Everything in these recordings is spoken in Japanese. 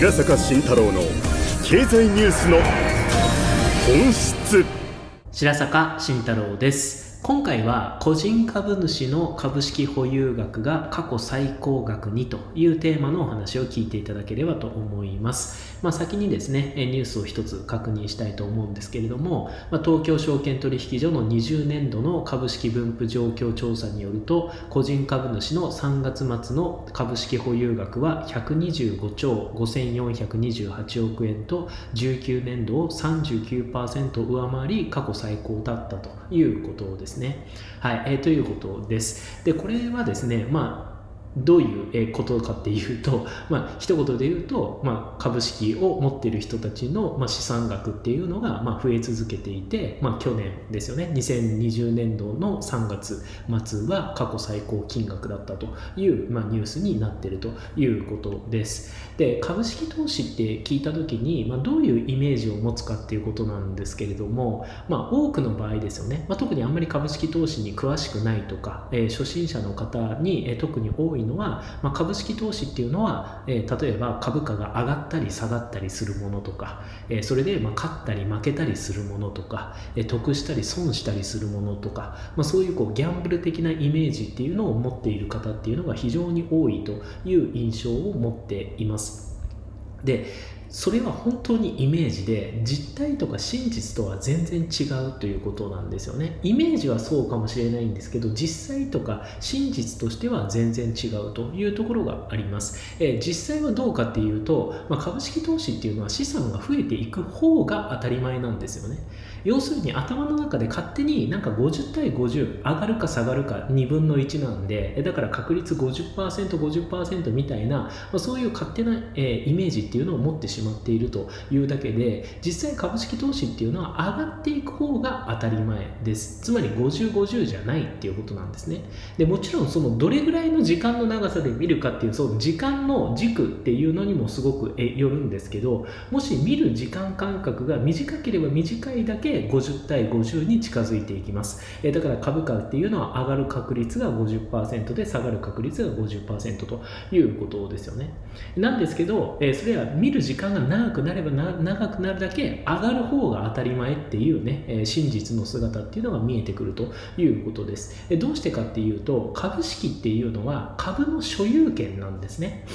白坂慎太郎の経済ニュースの本質。白坂慎太郎です。今回は個人株主の株式保有額が過去最高額にというテーマのお話を聞いていただければと思います。まあ、先にですね、ニュースを一つ確認したいと思うんですけれども、まあ、東京証券取引所の20年度の株式分布状況調査によると、個人株主の3月末の株式保有額は125兆5428億円と19年度を39%上回り過去最高だったということです。ですね。はい、えー、ということです。で、これはですね、まあ、どういうことかっていうと、まあ、一言で言うと、まあ、株式を持っている人たちの、まあ、資産額っていうのが、まあ、増え続けていて、まあ、去年ですよね。2020年度の3月末は過去最高金額だったという、まあ、ニュースになっているということです。で株式投資って聞いた時に、まあ、どういうイメージを持つかっていうことなんですけれども、まあ、多くの場合ですよね、まあ、特にあんまり株式投資に詳しくないとか、えー、初心者の方に、えー、特に多いいのは、まあ、株式投資っていうのは、えー、例えば株価が上がったり下がったりするものとか、えー、それでま勝ったり負けたりするものとか、えー、得したり損したりするものとか、まあ、そういうこうギャンブル的なイメージっていうのを持っている方っていうのが非常に多いという印象を持っています。でそれは本当にイメージで実態とか真実とは全然違うということなんですよね。イメージはそうかもしれないんですけど実際とか真実としては全然違うというところがあります、えー、実際はどうかっていうと、まあ、株式投資っていうのは資産が増えていく方が当たり前なんですよね。要するに頭の中で勝手になんか50対50上がるか下がるか2分の1なんでだから確率 50%50% 50みたいな、まあ、そういう勝手な、えー、イメージっていうのを持ってしましまっているというだけで実際株式投資っていうのは上がっていく方が当たり前です。つまり5050じゃないっていうことなんですね。でもちろんそのどれぐらいの時間の長さで見るかっていうその時間の軸っていうのにもすごくよるんですけどもし見る時間間隔が短ければ短いだけ50対50に近づいていきます、えだから株価っていうのは上がる確率が50%で下がる確率が50%ということですよね。なんですけど、えそれは見る時間が長くなれば長くなるだけ上がる方が当たり前っていうね、え真実の姿っていうのが見えてくるということです。どうしてかっていうと株式っていうのは株の所有権なんですね。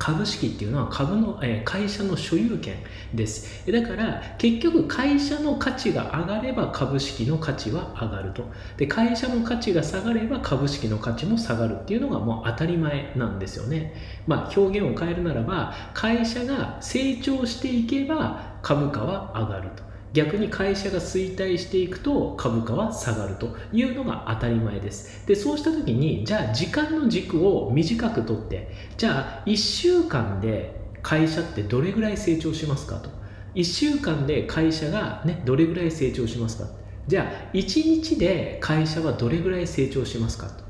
株式っていうのは株の、え会社の所有権です。だから結局会社の価値が上がれば株式の価値は上がると。で会社の価値が下がれば株式の価値も下がるっていうのがもう当たり前なんですよね。まあ表現を変えるならば会社が成長していけば株価は上がると。逆に会社が衰退していくと株価は下がるというのが当たり前です。でそうした時にじゃあ時間の軸を短くとってじゃあ1週間で会社ってどれぐらい成長しますかと。1週間で会社が、ね、どれぐらい成長しますか。じゃあ1日で会社はどれぐらい成長しますかと。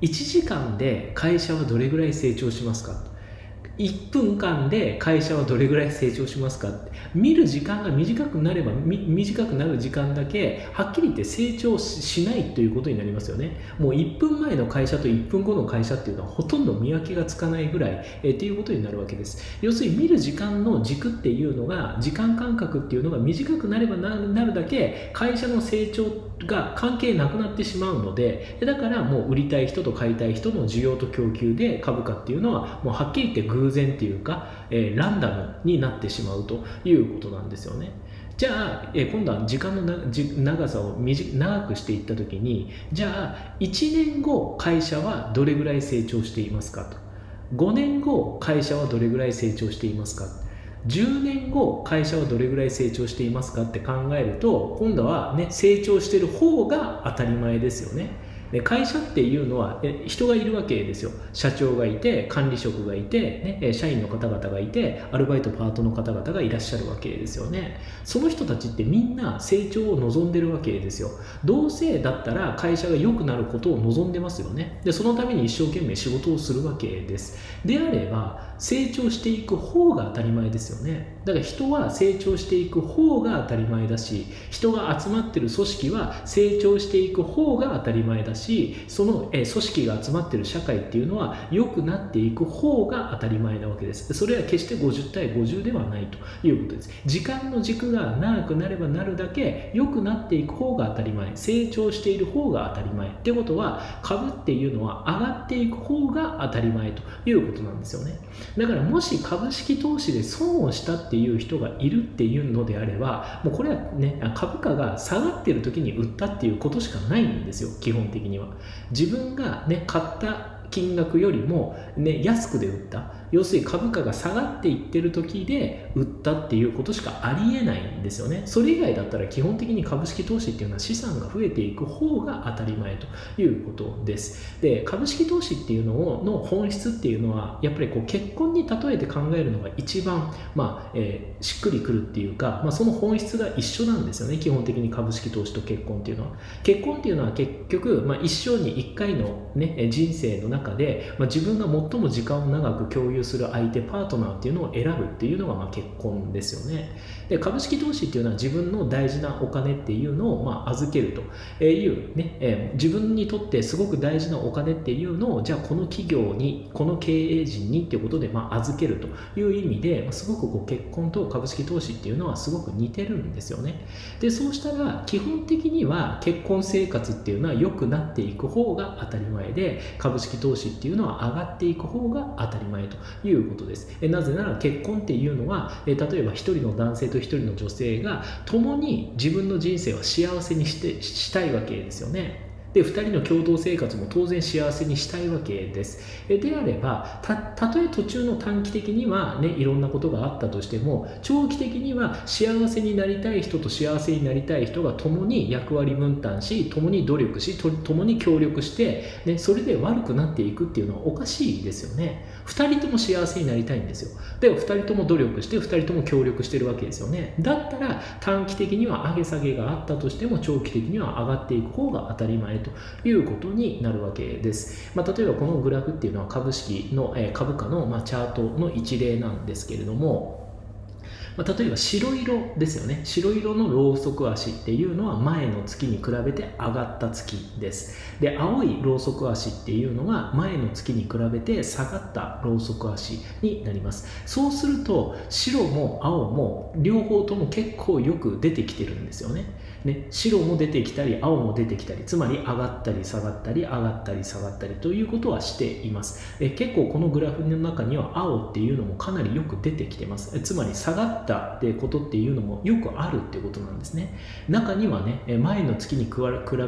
1時間で会社はどれぐらい成長しますかと。1分間で会社はどれぐらい成長しますかって。見る時間が短くなれば短くなる時間だけはっきり言って成長しないということになりますよね。もう1分前の会社と1分後の会社っていうのはほとんど見分けがつかないぐらい、え、っていうことになるわけです。要するに見る時間の軸っていうのが時間間隔っていうのが短くなればなるだけ会社の成長が関係なくなってしまうのでだからもう売りたい人と買いたい人の需要と供給で株価っていうのはもうはっきり言って偶然っていうか、えー、ランダムになってしまうということなんですよね。じゃあ、え、今度は時間の長さを長くしていった時にじゃあ1年後会社はどれぐらい成長していますかと5年後会社はどれぐらい成長していますか10年後会社はどれぐらい成長していますかって考えると今度はね成長してる方が当たり前ですよね。で会社っていうのは人がいるわけですよ。社長がいて管理職がいて、ね、社員の方々がいてアルバイトパートの方々がいらっしゃるわけですよね。その人たちってみんな成長を望んでるわけですよ。どうせだったら会社が良くなることを望んでますよね。でそのために一生懸命仕事をするわけです。であれば成長していく方が当たり前ですよね。だから人は成長していく方が当たり前だし人が集まってる組織は成長していく方が当たり前だしそのえ組織が集まってる社会っていうのは良くなっていく方が当たり前なわけです。それは決して50対50ではないということです。時間の軸が長くなればなるだけ良くなっていく方が当たり前。成長している方が当たり前ってことは株っていうのは上がっていく方が当たり前ということなんですよね。だからもし株式投資で損をしたっていう人がいるっていうのであればもうこれはね株価が下がってる時に売ったっていうことしかないんですよ基本的には。自分がね買った金額よりも、ね、安くで売った。要するに株価が下がっていってる時で売ったっていうことしかありえないんですよね。それ以外だったら基本的に株式投資っていうのは資産が増えていく方が当たり前ということです。で株式投資っていうのをの本質っていうのはやっぱりこう結婚に例えて考えるのが一番、まあえー、しっくりくるっていうか、まあ、その本質が一緒なんですよね。基本的に株式投資と結婚っていうのは。結婚っていうのは結局、まあ、一生に一回の、ね、人生の中中で、まあ、自分が最も時間を長く共有する相手パートナーっていうのを選ぶっていうのがま結婚ですよね。で株式投資っていうのは自分の大事なお金っていうのをま預けるというね、え自分にとってすごく大事なお金っていうのをじゃあこの企業にこの経営陣にっていうことでま預けるという意味ですごくこう結婚と株式投資っていうのはすごく似てるんですよね。でそうしたら基本的には結婚生活っていうのは良くなっていく方が当たり前で株式投資っていうのは上がっていく方が当たり前ということです。えなぜなら結婚っていうのは、え例えば1人の男性と1人の女性が共に自分の人生を幸せにしてしたいわけですよね。で2人の共同生活も当然幸せにしたいわけです。であればたたとえ途中の短期的にはねいろんなことがあったとしても長期的には幸せになりたい人と幸せになりたい人が共に役割分担し共に努力し共に協力して、ね、それで悪くなっていくっていうのはおかしいですよね。2人とも幸せになりたいんですよ。で2人とも努力して2人とも協力してるわけですよね。だったら短期的には上げ下げがあったとしても長期的には上がっていく方が当たり前ということになるわけです。まあ、例えばこのグラフっていうのは株式の、え株価の、まチャートの一例なんですけれども、ま、例えば白色ですよね。白色のロウソク足っていうのは前の月に比べて上がった月です。で青いロウソク足っていうのが前の月に比べて下がったロウソク足になります。そうすると白も青も両方とも結構よく出てきてるんですよね。ね、白も出てきたり青も出てきたりつまり上がったり下がったり上がったり下がったりということはしています。え結構このグラフの中には青っていうのもかなりよく出てきてます。つまり下がったってことっていうのもよくあるってことなんですね。中にはね前の月に比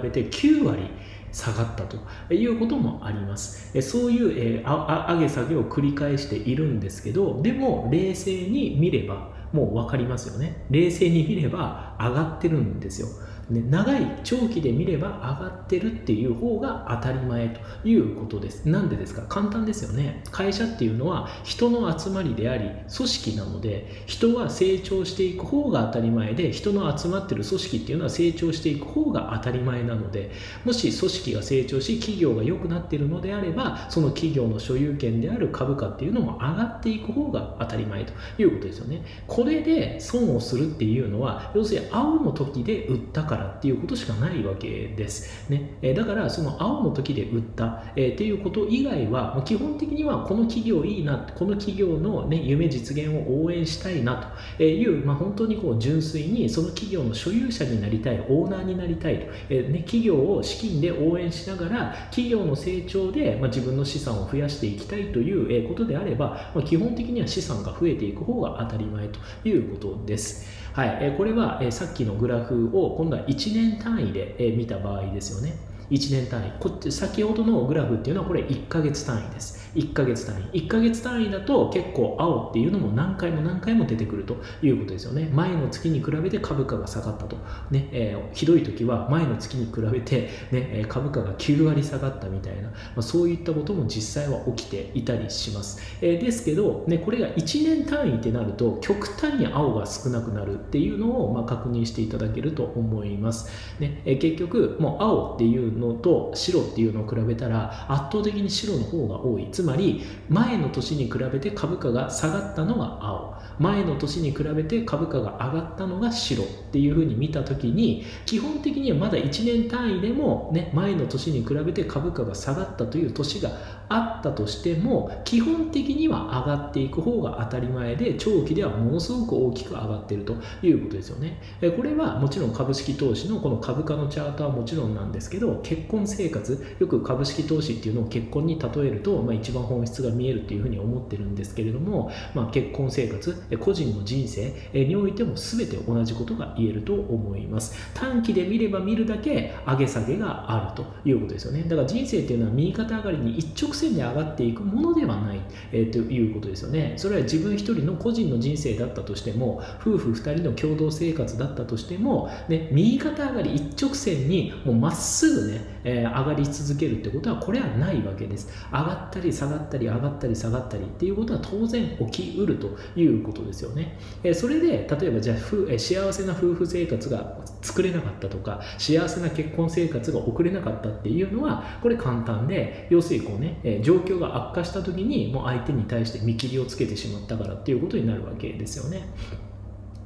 べて9割下がったということもあります。そういう、え上げ下げを繰り返しているんですけどでも冷静に見ればもう分かりますよね。冷静に見れば上がってるんですよ。ね、長い長期で見れば上がってるっていう方が当たり前ということです。なんでですか？簡単ですよね。会社っていうのは人の集まりであり組織なので人は成長していく方が当たり前で人の集まってる組織っていうのは成長していく方が当たり前なのでもし組織が成長し企業が良くなってるのであればその企業の所有権である株価っていうのも上がっていく方が当たり前ということですよね。これで損をするっていうのは要するに青の時で売ったかからっていうことしかないわけです。ね、えだからその青の時で売った、えっていうこと以外は基本的にはこの企業いいなこの企業の、ね、夢実現を応援したいなと。いう、まあ、本当にこう純粋にその企業の所有者になりたいオーナーになりたいと、えね、企業を資金で応援しながら企業の成長で、まあ、自分の資産を増やしていきたいということであれば、まあ、基本的には資産が増えていく方が当たり前ということです。はい、これは、さっきのグラフを今度1年単位で、え見た場合ですよね。1年単位こっち先ほどのグラフっていうのはこれ1ヶ月単位です1ヶ月単位。1ヶ月単位だと結構青っていうのも何回も何回も出てくるということですよね。前の月に比べて株価が下がったと、ねえー、ひどい時は前の月に比べて、ね、株価が9割下がったみたいな、まあ、そういったことも実際は起きていたりします、えー、ですけど、ね、これが1年単位ってなると極端に青が少なくなるっていうのをまあ確認していただけると思います、ねえー、結局もう青っていうのと白っていうのを比べたら圧倒的に白の方が多い。つまり前の年に比べて株価が下がったのが青。前の年に比べて株価が上がったのが白っていうふうに見た時に基本的にはまだ1年単位でも、ね、前の年に比べて株価が下がったという年があったとしても基本的には上がっていく方が当たり前で長期ではものすごく大きく上がっているということですよね。これはもちろん株式投資のこの株価のチャートはもちろんなんですけど結婚生活よく株式投資っていうのを結婚に例えると、まあ、一番本質が見えるというふうに思ってるんですけれども、まあ、結婚生活個人の人生においても全て同じことが言えると思います。短期で見れば見るだけ上げ下げがあるということですよね。だから人生っていうのは右肩上がりに一直線で上がっていくものではない、えー、ということですよね。それは自分一人の個人の人生だったとしても夫婦2人の共同生活だったとしても、ね、右肩上がり一直線にもうまっすぐね、えー、上がり続けるってことはこれはないわけです。上がったり下がったり上がったり下がったりっていうことは当然起きうるということですよね、えー、それで例えばじゃあ、えー、幸せな夫婦生活が作れなかったとか幸せな結婚生活が送れなかったっていうのはこれ簡単で要するにこうね、え状況が悪化した時にもう相手に対して見切りをつけてしまったからっていうことになるわけですよね。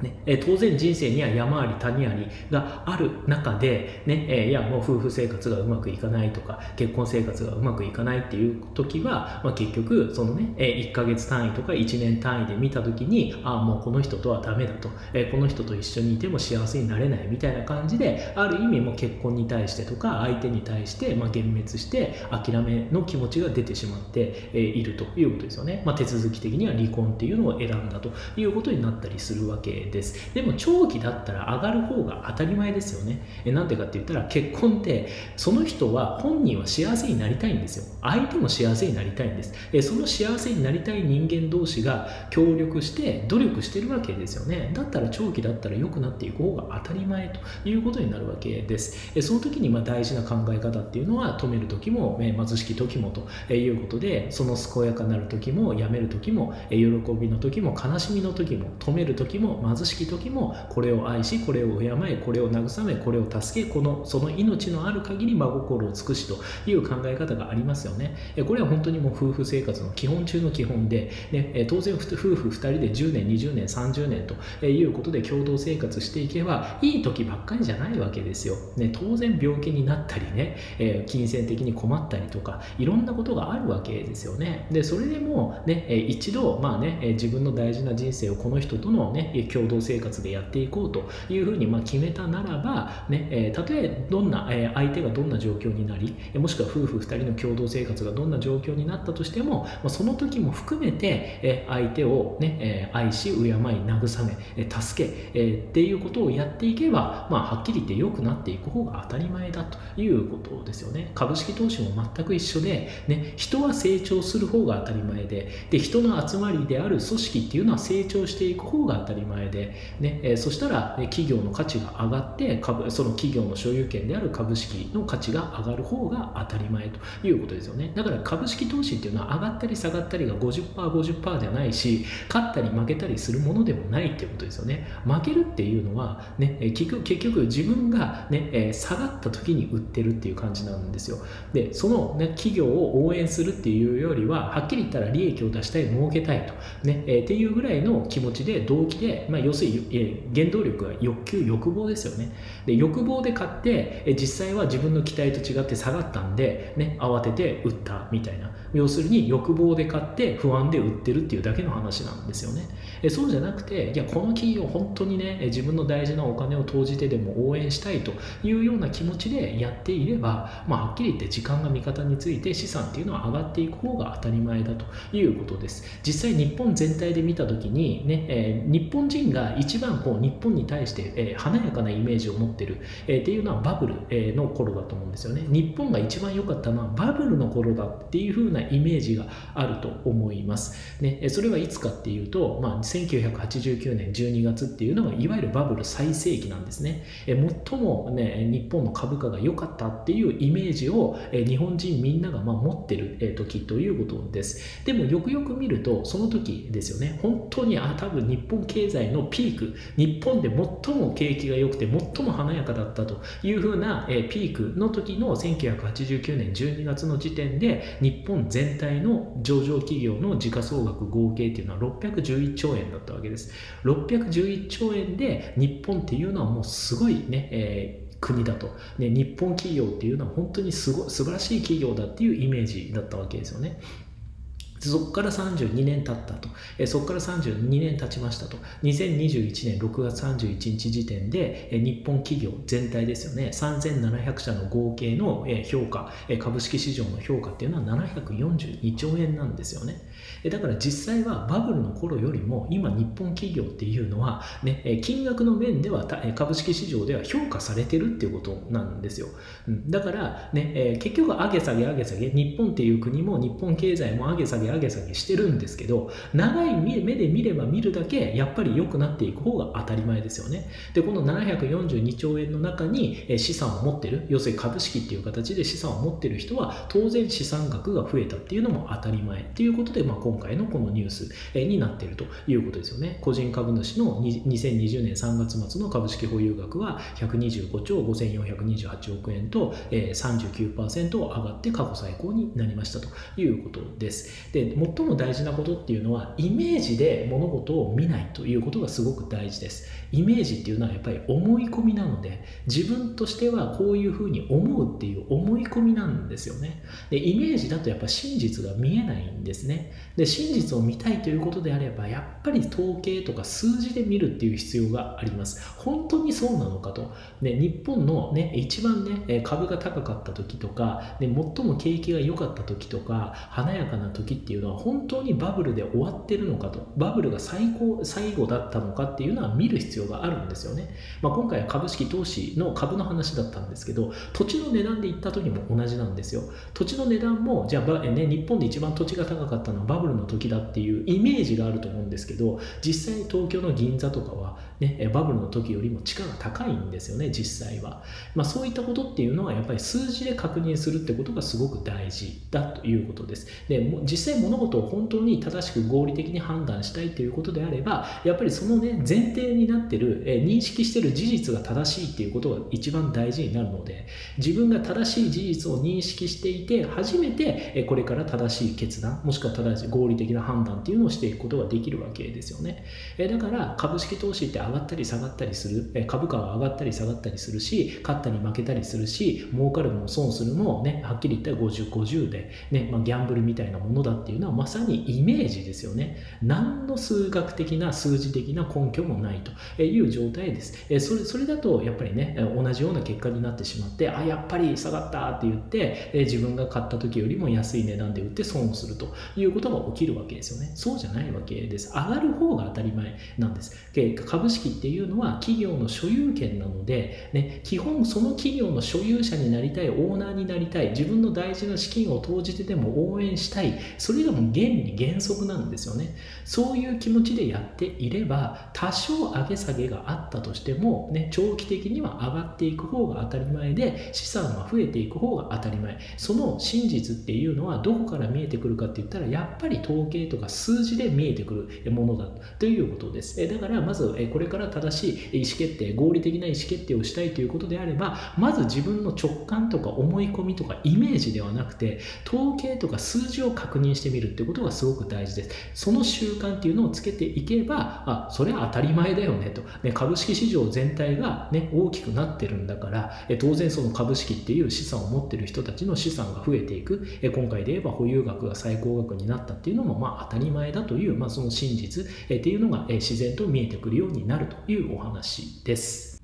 ねえ当然人生には山あり谷ありがある中で、ねえいやもう夫婦生活がうまくいかないとか結婚生活がうまくいかないっていう時は、まあ、結局そのね、え1ヶ月単位とか1年単位で見た時にああもうこの人とはダメだと、えこの人と一緒にいても幸せになれないみたいな感じである意味も結婚に対してとか相手に対して、まあ、幻滅して諦めの気持ちが出てしまって、いるということですよね、まあ、手続き的には離婚っていうのを選んだということになったりするわけです。でも長期だったら上がる方が当たり前ですよね。えなんでかって言ったら結婚ってその人は本人は幸せになりたいんですよ。相手も幸せになりたいんです。えその幸せになりたい人間同士が協力して努力してるわけですよね。だったら長期だったら良くなっていく方が当たり前ということになるわけです。えその時にま大事な考え方っていうのは止める時も、え貧しき時もということでその健やかなる時もやめる時も喜びの時も悲しみの時も止める時も貧しき時時もこれを愛しこれを敬えこれを慰めこれを助けこのその命のある限り真心を尽くしという考え方がありますよね。これは本当にもう夫婦生活の基本中の基本で、ね、当然夫婦2人で10年20年30年ということで共同生活していけばいい時ばっかりじゃないわけですよ、ね、当然病気になったりね、え金銭的に困ったりとかいろんなことがあるわけですよね。でそれでも、ね、一度、まあね、自分の大事な人生をこの人との、ね、共同生活でやっていこうというふうにま決めたならば、ねえたとえどんな、え相手がどんな状況になりもしくは夫婦2人の共同生活がどんな状況になったとしても、まその時も含めて、え相手を、ねえ愛し敬い慰め、え助け、えっていうことをやっていけば、まあ、はっきり言って良くなっていく方が当たり前だということですよね。株式投資も全く一緒で、ね、人は成長する方が当たり前でで人の集まりである組織っていうのは成長していく方が当たり前で、ねえー、そしたら、ね、企業の価値が上がって株その企業の所有権である株式の価値が上がる方が当たり前ということですよね。だから株式投資っていうのは上がったり下がったりが 50%50% 50じゃないし勝ったり負けたりするものでもないっていうことですよね。負けるっていうのは、ね、結局結局自分が、ね、え、下がった時に売ってるっていう感じなんですよ。でその、ね、企業を応援するっていうよりははっきり言ったら利益を出したい儲けたいと、ねえ、っていうぐらいの気持ちで動機で、まあ、要するに、原動力は欲求欲望ですよね。で欲望で買って実際は自分の期待と違って下がったんで、ね、慌てて売ったみたいな。要するに欲望で買って不安で売ってるっていうだけの話なんですよね。そうじゃなくていやこの企業本当にね自分の大事なお金を投じてでも応援したいというような気持ちでやっていれば、まあ、はっきり言って時間が味方について資産っていうのは上がっていく方が当たり前だということです。実際日本全体で見た時にね、えー、日本人が一番こう日本に対して、え、華やかなイメージを持ってる、え、っていうのはバブル、えの頃だと思うんですよね。日本が一番良かったのはバブルの頃だっていう風なイメージがあると思います、ね、それはいつかっていうと、まあ、1989年12月っていうのがいわゆるバブル最盛期なんですね、え最も、ね、日本の株価が良かったっていうイメージを、え日本人みんながま持ってる、え時ということです。でもよくよく見るとその時ですよね。本当にあ多分日本経済ののピーク日本で最も景気が良くて最も華やかだったというふうな、え、ピークの時の1989年12月の時点で日本全体の上場企業の時価総額合計っていうのは611兆円だったわけです611兆円で日本っていうのはもうすごいね、えー国だと、ね、日本企業っていうのは本当にすご素晴らしい企業だっていうイメージだったわけですよね。そこから32年経ったと、えそこから32年経ちましたと、2021年6月31日時点で、え日本企業全体ですよね、3700社の合計の、え評価、え株式市場の評価っていうのは742兆円なんですよね。だから実際はバブルの頃よりも今日本企業っていうのは、ね、金額の面では株式市場では評価されてるっていうことなんですよ。だから、ね、結局上げ下げ上げ下げ日本っていう国も日本経済も上げ下げ上げ下げしてるんですけど長い目で見れば見るだけやっぱり良くなっていく方が当たり前ですよね。でこの742兆円の中に資産を持ってる要するに株式っていう形で資産を持ってる人は当然資産額が増えたっていうのも当たり前っていうことで、まあ、今回のこのニュースになっているということですよね。個人株主の2020年3月末の株式保有額は125兆5428億円と39%上がって過去最高になりましたということです。で最も大事なことっていうのはイメージで物事を見ないということがすごく大事です。イメージっていうのはやっぱり思い込みなので自分としてはこういうふうに思うっていう思い込みなんですよね。でイメージだとやっぱ真実が見えないんですね。で真実を見たいということであればやっぱり統計とか数字で見るっていう必要があります。本当にそうなのかと、ね、日本の、ね、一番ね株が高かった時とか、ね、最も景気が良かった時とか華やかな時っていうのは本当にバブルで終わってるのかと。バブルが最高最後だったのかっていうのは見る必要があるんですよね、まあ、今回は株式投資の株の話だったんですけど土地の値段で言った時も同じなんですよ。土地の値段もじゃあ、ね、日本で一番土地が高かったのはバブルの時だっていうイメージがあると思うんですけど実際に東京の銀座とかは、ね、バブルの時よりも地価が高いんですよね実際は、まあ、そういったことっていうのはやっぱり数字で確認するってことがすごく大事だということですで実際物事を本当に正しく合理的に判断したいということであればやっぱりそのね前提になってる、え認識してる事実が正しいっていうことが一番大事になるので自分が正しい事実を認識していて初めて、えこれから正しい決断もしくは正しい合理的な判断っていうのをしていくことができるわけですよね。えだから株式投資って上がったり下がったりする、株価は上がったり下がったりするし、勝ったり負けたりするし、儲かるも損するもね、はっきり言ったら50、50で、ね、まあ、ギャンブルみたいなものだっていうのはまさにイメージですよね。何の数学的な数字的な根拠もないという状態です。それそれだとやっぱりね、同じような結果になってしまって、あ、やっぱり下がったって言って、自分が買った時よりも安い値段で売って損をするということが起きるわけですよね。そうじゃないわけです。上がる方が当たり前なんです。株式っていうのは企業の所有権なので、ね、基本その企業の所有者になりたい、オーナーになりたい、自分の大事な資金を投じてでも応援したい、それがもう原理原則なんですよね。そういう気持ちでやっていれば、多少上げ下げがあったとしても、ね、長期的には上がっていく方が当たり前で、資産は増えていく方が当たり前。その真実っていうのはどこから見えてくるかって言ったら、やっぱり統計とか数字で見えてくるものだということです。だからまずこれから正しい意思決定、合理的な意思決定をしたいということであれば、まず自分の直感とか思い込みとかイメージではなくて、統計とか数字を確認してみるってことがすごく大事です。その習慣っていうのをつけていけば、あ、それは当たり前だよねと。ね、株式市場全体が、ね、大きくなってるんだから、当然その株式っていう資産を持ってる人たちの資産が増えていく。今回で言えば保有額が最高額になったっていうのも、まあ当たり前だという、まあ、その真実っていうのが自然と見えてくるようになるなるというお話です。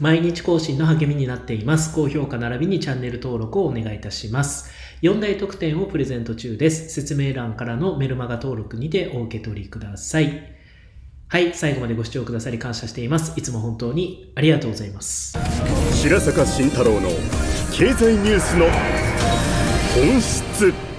毎日更新の励みになっています。高評価並びにチャンネル登録をお願いいたします。4大特典をプレゼント中です。説明欄からのメルマガ登録にてお受け取りください。はい、最後までご視聴くださり感謝しています。いつも本当にありがとうございます。白坂慎太郎の経済ニュースの本質。